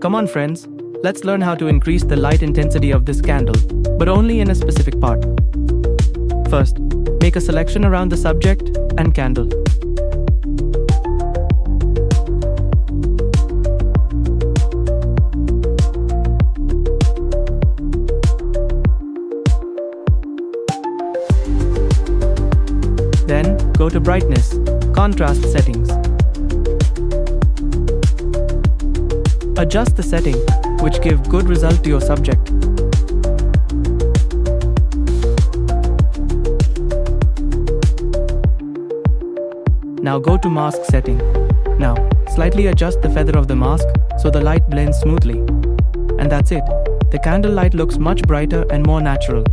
Come on, friends, let's learn how to increase the light intensity of this candle, but only in a specific part. First, make a selection around the subject and candle. Then, go to Brightness, Contrast Settings. Adjust the setting, which give good result to your subject. Now go to Mask Setting. Now, slightly adjust the feather of the mask so the light blends smoothly. And that's it. The candle light looks much brighter and more natural.